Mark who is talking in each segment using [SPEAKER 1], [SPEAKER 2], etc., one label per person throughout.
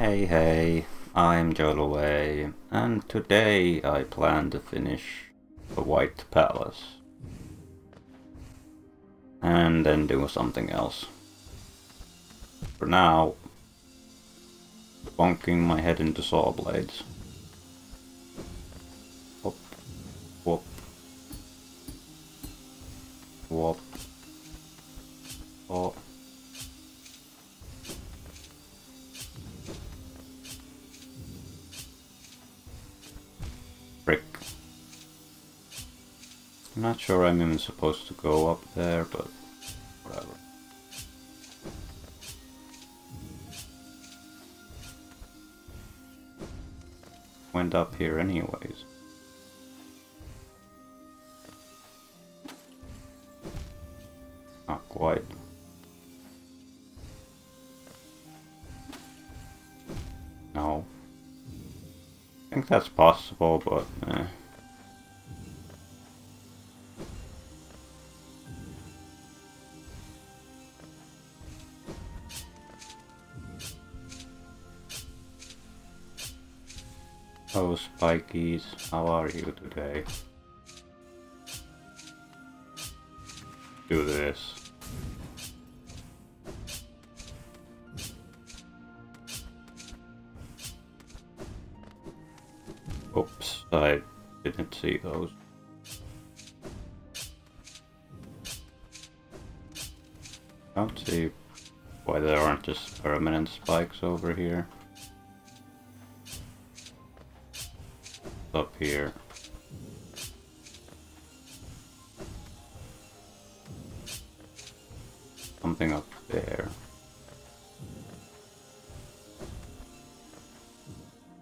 [SPEAKER 1] Hey hey, I'm Jolaway, and today I plan to finish the White Palace. And then do something else. For now, bonking my head into saw blades. Whoop, whoop, whoop, oh. I'm not sure I'm even supposed to go up there, but whatever. Went up here anyways. Not quite. No. I think that's possible, but eh. How are you today? Do this. Oops, I didn't see those. I don't see why there aren't just permanent spikes over here. Up here. Something up there.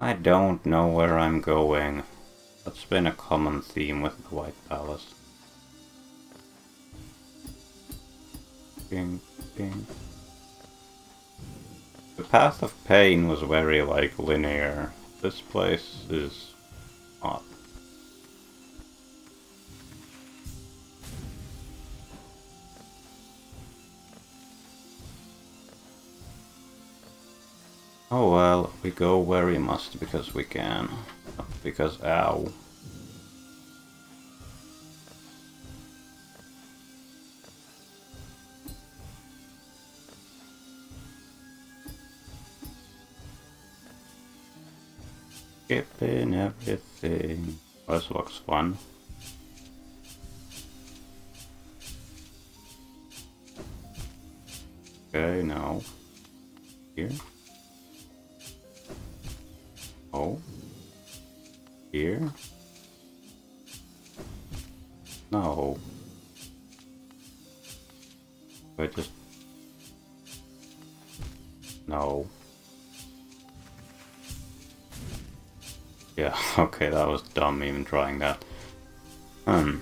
[SPEAKER 1] I don't know where I'm going. That's been a common theme with the White Palace. Bing, bing. The Path of Pain was very, like, linear. This place is we go where we must because we can. Because ow. Skipping everything. This looks fun. Okay, now. Here. Here? No. I just... No. Yeah, okay, that was dumb even trying that. Hmm.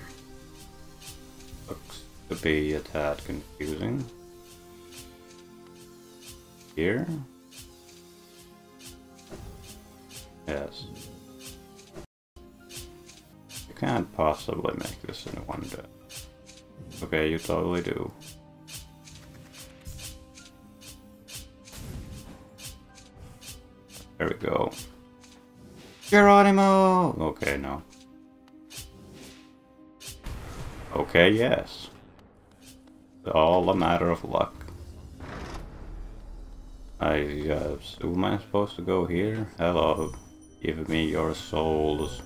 [SPEAKER 1] Looks to be a tad confusing. Here? Can't possibly make this in one day. Okay, you totally do. There we go. Geronimo! Okay, no. Okay, yes. All a matter of luck. I uh, assume I'm supposed to go here? Hello. Give me your souls.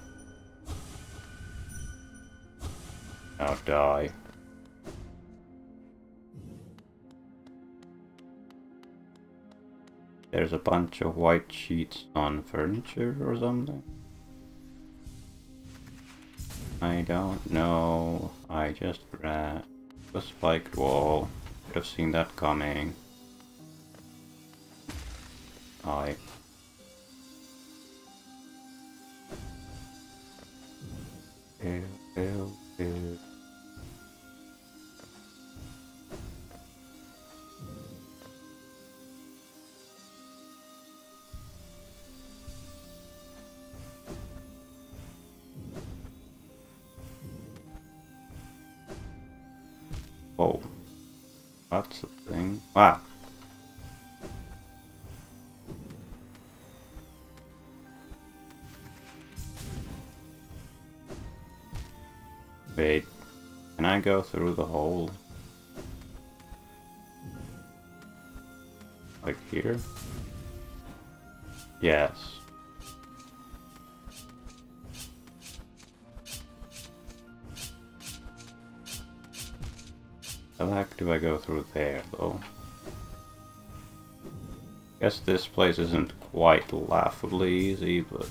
[SPEAKER 1] Now die. There's a bunch of white sheets on furniture or something. I don't know. I just read the spiked wall. Could have seen that coming. I. Ew, ew, ew. That's the thing. Wow. Wait. Can I go through the hole? Like here? Yes. Heck do I go through there, though? Guess this place isn't quite laughably easy, but...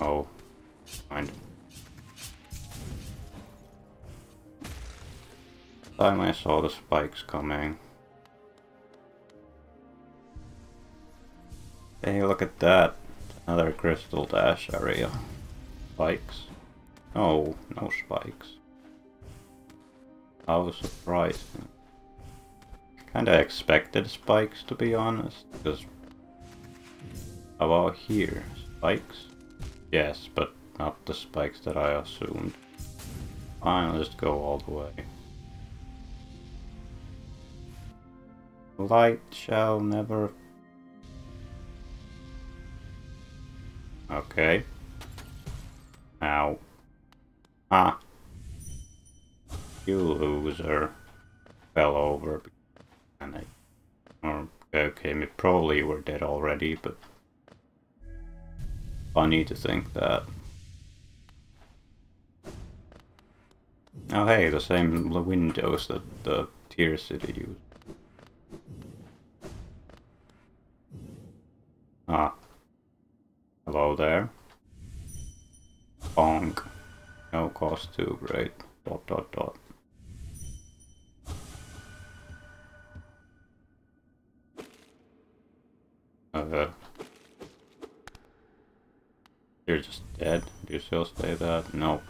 [SPEAKER 1] Oh, mind. Time I saw the spikes coming. Hey, look at that. Another crystal dash area. Spikes. Oh, no spikes. How surprising. Kinda expected spikes to be honest, because... How about here? Spikes? Yes, but not the spikes that I assumed. Fine, just go all the way. Light shall never Okay. Ow. Ah. You loser. Fell over. And I... Or, okay, we probably were dead already, but... Funny to think that. Oh hey, the same windows that the Tear City used. Ah. Hello there. Bonk. No cost too great. Dot dot dot. Uh, you're just dead. Do you still say that? Nope.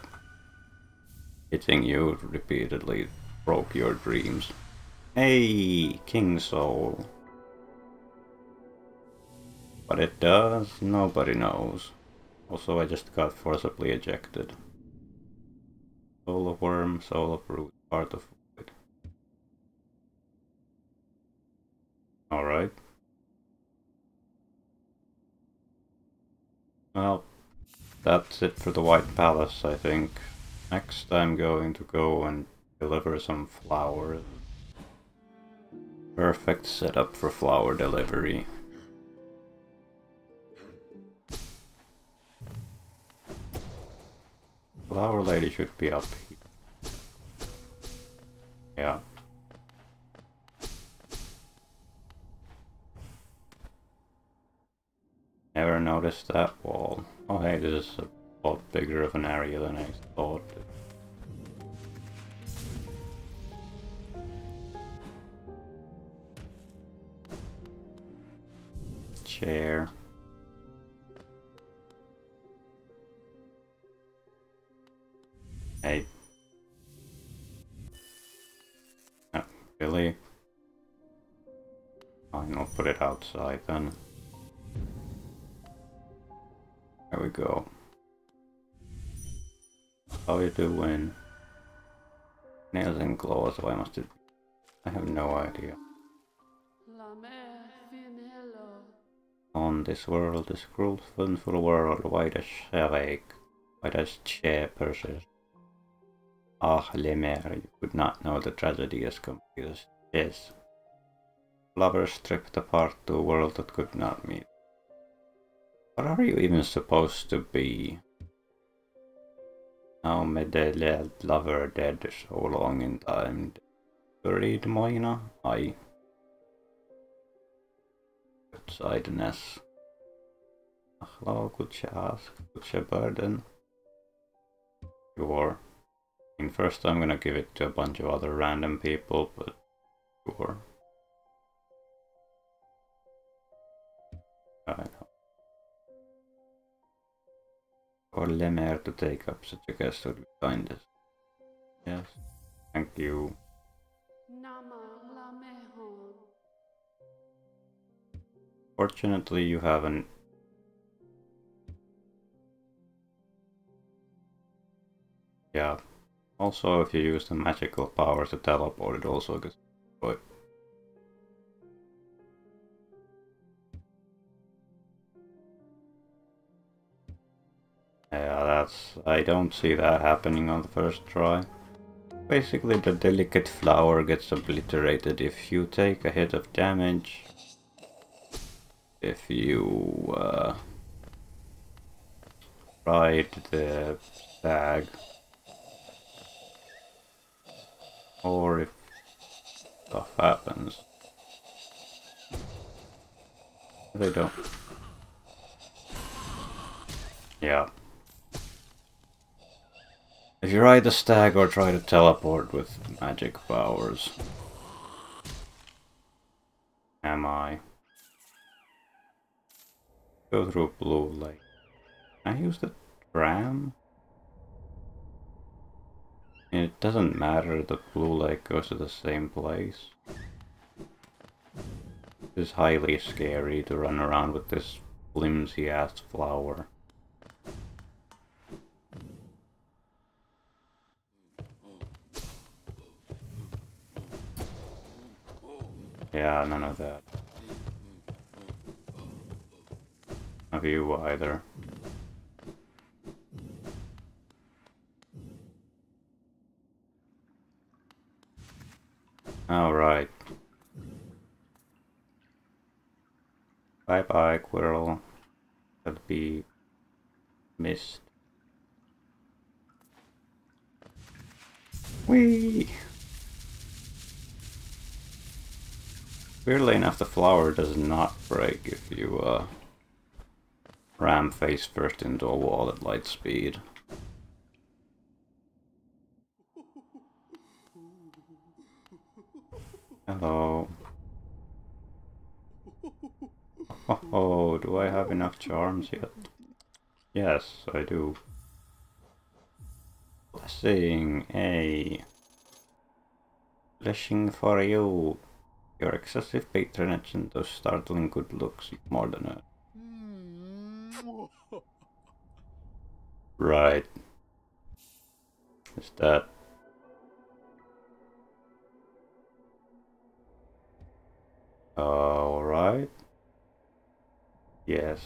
[SPEAKER 1] Hitting you repeatedly broke your dreams. Hey, King Soul. What it does, nobody knows. Also, I just got forcibly ejected. Soul of Worm, Soul of Root, Part of Void. Alright. Well, that's it for the White Palace, I think. Next I'm going to go and deliver some flowers. Perfect setup for flower delivery. Flower lady should be up here. Yeah. Never noticed that wall. Oh hey, this is a lot bigger of an area than I thought. Chair. Outside then. There we go. How are you doing? Nails and claws, why must it... I have no idea. On this world, this cruel, funful world, why does Shavik, why does Che persist? Ah, Le Maire, you could not know the tragedy as completed Yes. Lovers stripped apart to a world that could not meet. What are you even supposed to be? Now med the lover dead so long in time. Buried Moina? I. Sidness. Hello, could you ask? Could you burden? Sure. I mean, first I'm gonna give it to a bunch of other random people, but sure. For Lemaire to take up such a guest would be kindest. Yes. Thank you. Fortunately, you have an Yeah, also, if you use the magical power to teleport, it also gets destroyed. I don't see that happening on the first try. Basically, the delicate flower gets obliterated if you take a hit of damage. If you uh, ride the bag. Or if stuff happens. They don't. Yeah. If you ride the stag or try to teleport with magic powers. Am I? Go through blue lake. I use the tram? It doesn't matter, the blue light goes to the same place. It's highly scary to run around with this flimsy ass flower. Yeah, none of that. Of you either. Alright. Bye bye, Quirrell. That'll be missed. Whee! Weirdly enough, the flower does not break if you uh, ram face first into a wall at light speed. Hello. Oh, do I have enough charms yet? Yes, I do. Blessing, a blessing for you. Your excessive patronage and those startling good looks more than hmm. a... Right. Is that Alright. Yes.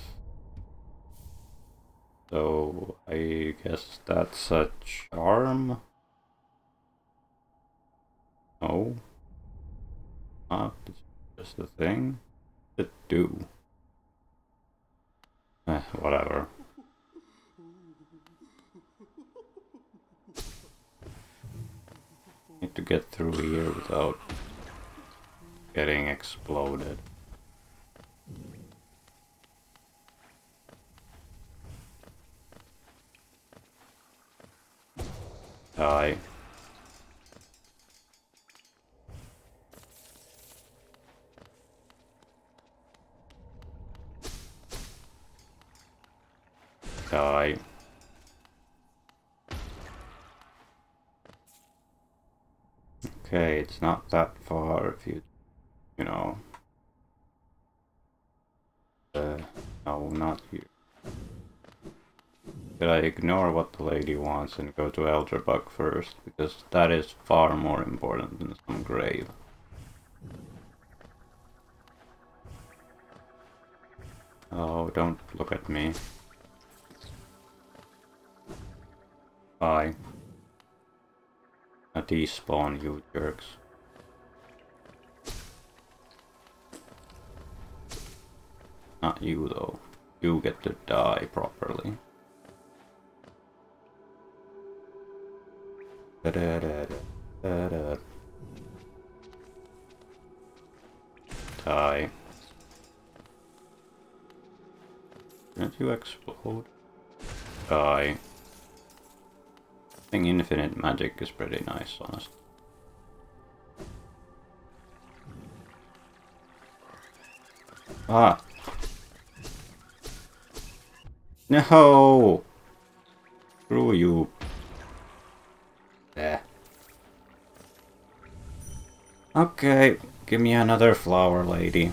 [SPEAKER 1] So, I guess that's a charm? No. Not just a thing? to do. Eh, whatever. Need to get through here without getting exploded. Die. Die. Okay, it's not that far if you you know. Uh, no, not here. Did I ignore what the lady wants and go to Elderbug first? Because that is far more important than some grave. Oh, don't look at me. Bye. A despawn, you jerks. Not you though. You get to die properly. Da -da -da -da -da Die. Didn't you explode? Die. I think infinite magic is pretty nice, honestly. Ah! No! Screw you. There. Okay, give me another flower, lady.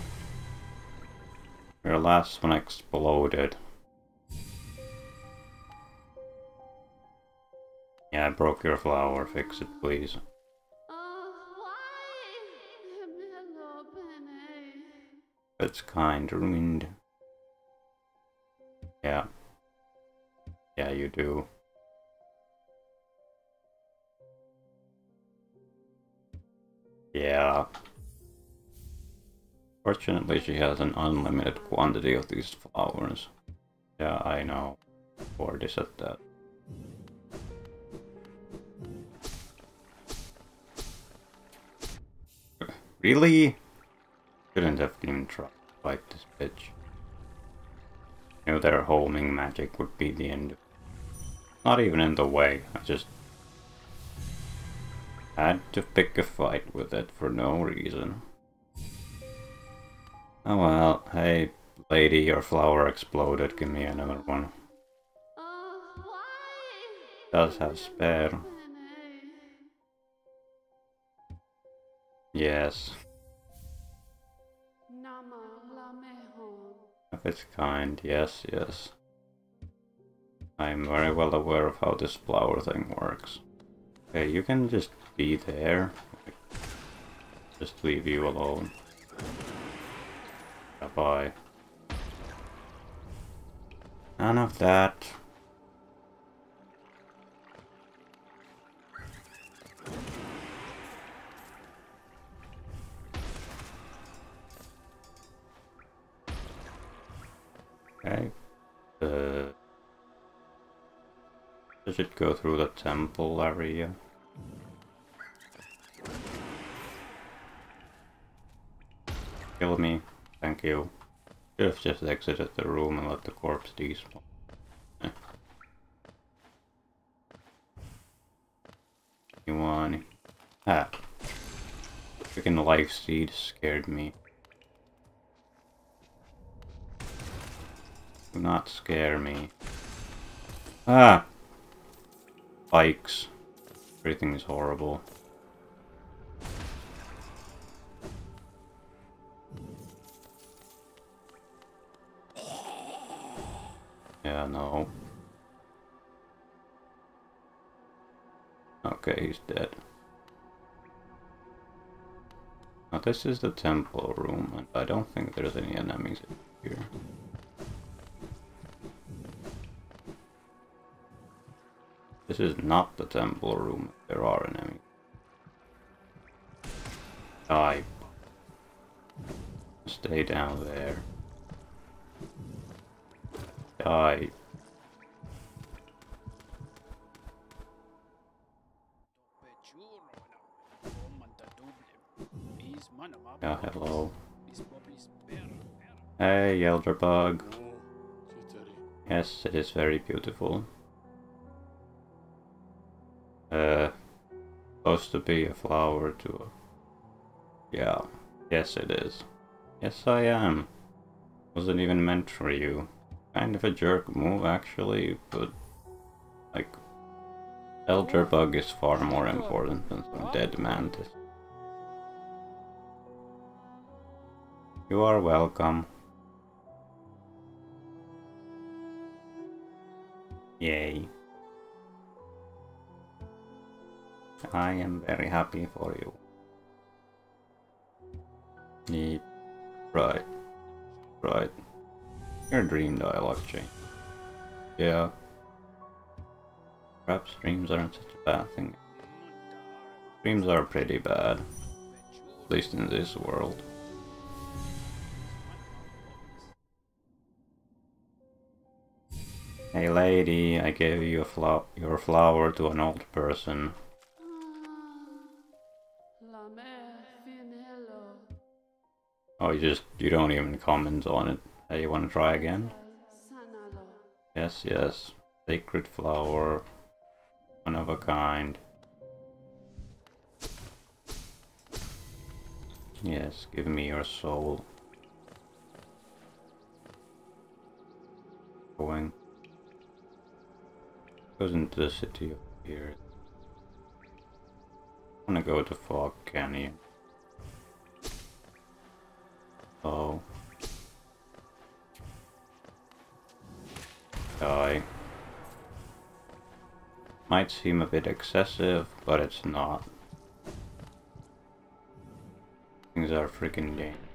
[SPEAKER 1] Your last one exploded. Yeah, I broke your flower. Fix it, please. That's kind, ruined. Yeah. Yeah, you do. Yeah. Fortunately, she has an unlimited quantity of these flowers. Yeah, I know. Or this at that. Really? Shouldn't have even tried to fight this bitch. You know, their homing magic would be the end. Of... Not even in the way, I just had to pick a fight with it for no reason. Oh well, hey lady, your flower exploded, give me another one. Does have spare. Yes. Of its kind, yes, yes. I'm very well aware of how this flower thing works. Okay, you can just be there. Just leave you alone. Bye-bye. None of that. It go through the temple area? Kill me. Thank you. Should have just exited the room and let the corpse despawn. Want? Ah. Freaking life seed scared me. Do not scare me. Ah! Bikes. Everything is horrible. Yeah, no. Okay, he's dead. Now this is the temple room, and I don't think there's any enemies in here. This is not the temple room. There are enemies. Die. Stay down there. Die. Yeah, hello. Hey, Elder Bug. Yes, it is very beautiful. Uh, supposed to be a flower to a... Yeah, yes it is. Yes I am. Wasn't even meant for you. Kind of a jerk move actually, but... Like... Elder Bug is far more important than some dead mantis. You are welcome. Yay. I am very happy for you. Neat. Right. Right. Your dream dialogue change. Yeah. Perhaps dreams aren't such a bad thing. Dreams are pretty bad. At least in this world. Hey lady, I gave you a your flower to an old person. Oh, you just, you don't even comment on it. Hey, you want to try again? Yes, yes. Sacred flower. One of a kind. Yes, give me your soul. Going. Goes into the city of here. Wanna go to Fog Canyon. Oh. Die. Might seem a bit excessive, but it's not. Things are freaking dangerous.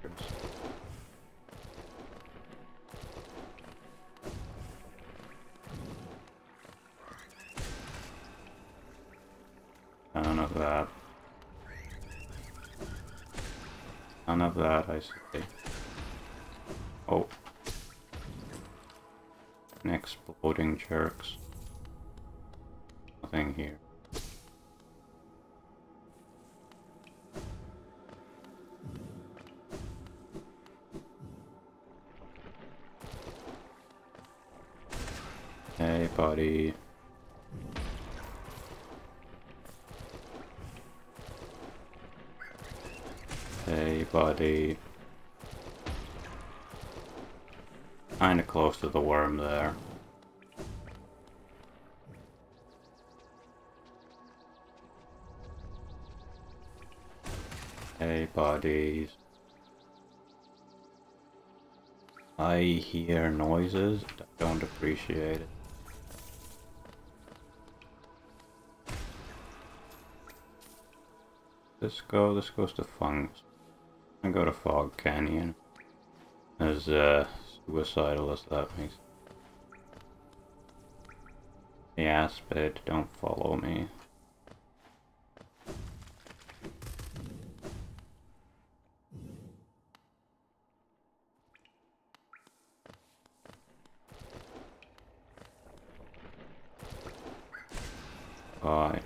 [SPEAKER 1] I say. Oh. Exploding jerks. Nothing here. Hey, buddy. Buddy. Kinda close to the worm there. Hey, buddies. I hear noises. I don't appreciate it. Let's go, this goes to Fungus. I go to Fog Canyon. As uh, suicidal as that makes. The Aspid, don't follow me. Bye.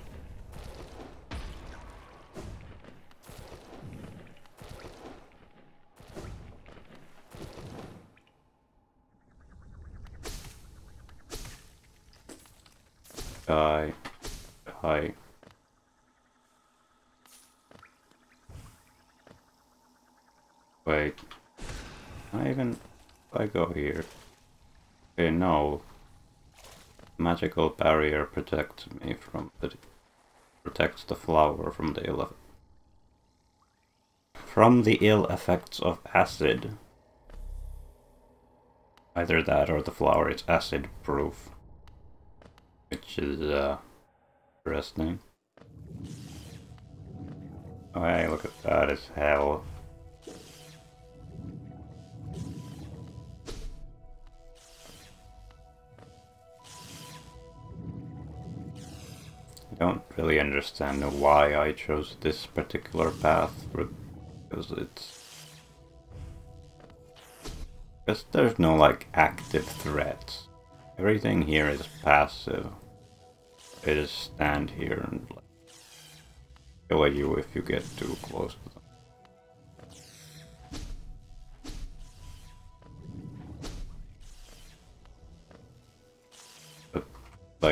[SPEAKER 1] Die. Die. Wait. I even... I go here. Okay, no. Magical barrier protects me from the... Protects the flower from the ill... From the ill effects of acid. Either that or the flower is acid proof which is uh, interesting. Oh hey, look at that, it's hell. Don't really understand why I chose this particular path, because it's... Because there's no like active threats. Everything here is passive. They just stand here and like, kill you if you get too close to them.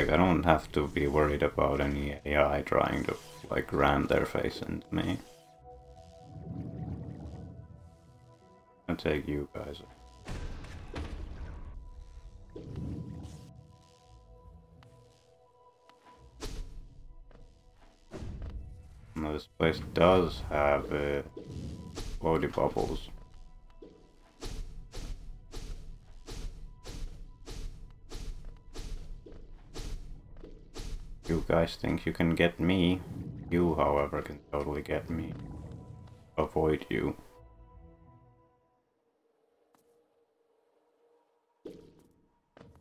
[SPEAKER 1] Like I don't have to be worried about any AI trying to like ram their face into me. I'll take you guys. Now this place does have uh, body bubbles. Guys think you can get me. You, however, can totally get me. Avoid you.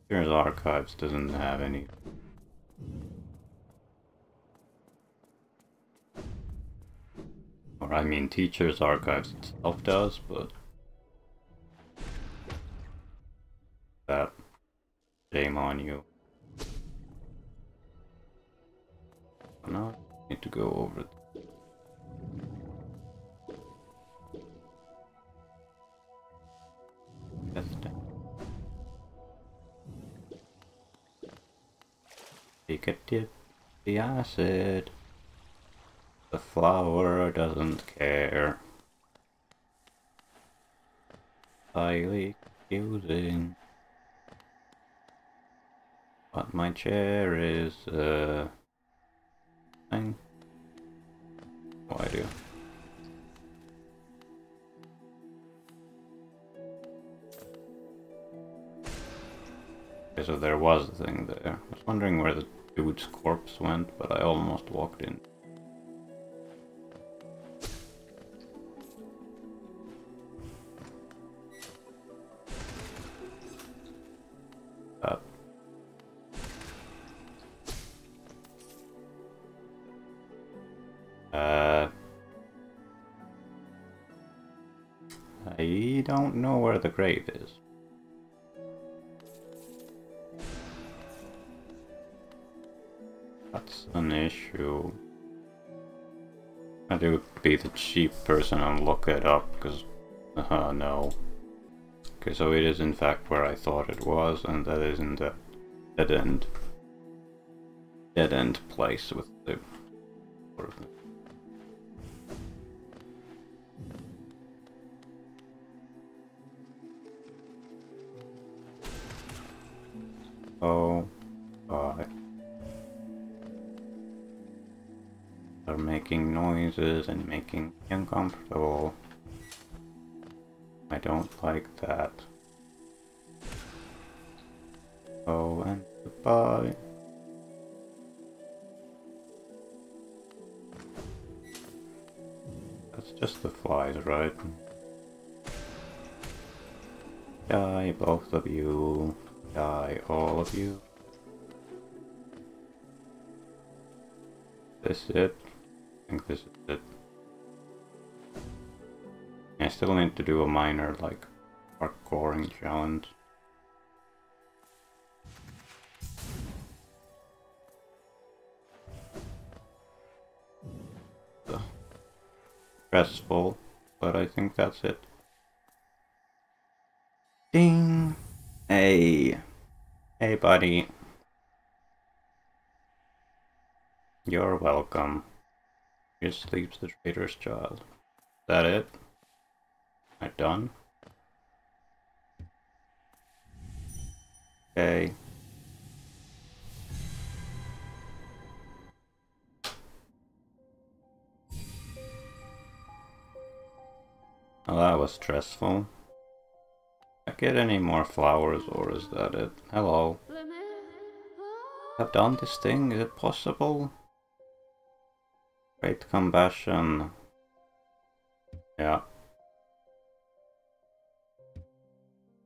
[SPEAKER 1] Here's Archives doesn't have any Or I mean teachers archives itself does, but that shame on you. To go over Take a dip the acid. The flower doesn't care. Highly confusing. But my chair is, uh... Thing. Do? Okay, so there was a thing there. I was wondering where the dude's corpse went, but I almost walked in. The grave is. That's an issue. I do be the cheap person and look it up, because, uh, no. Okay, so it is in fact where I thought it was, and that is in the dead end, dead end place with the Oh, bye. They're making noises and making me uncomfortable. I don't like that. Oh, and goodbye. That's just the flies, right? Die, both of you. Die, all of you. This is it? I think this is it. I still need to do a minor, like, parkouring challenge. Stressful, but I think that's it. Ding! Hey! Hey, buddy. You're welcome. Here sleeps the traitor's child. Is that it? I done? Okay. Well, that was stressful. I get any more flowers or is that it? Hello. I've done this thing, is it possible? Great compassion. Yeah.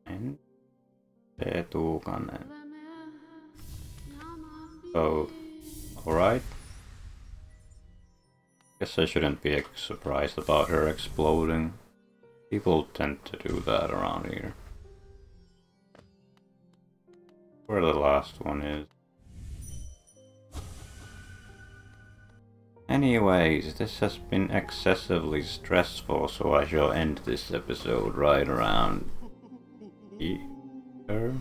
[SPEAKER 1] And. Oh, alright. Guess I shouldn't be surprised about her exploding. People tend to do that around here. Where the last one is. Anyways, this has been excessively stressful, so I shall end this episode right around here.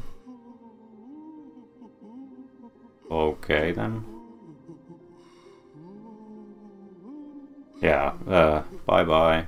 [SPEAKER 1] Okay then. Yeah, uh, bye bye.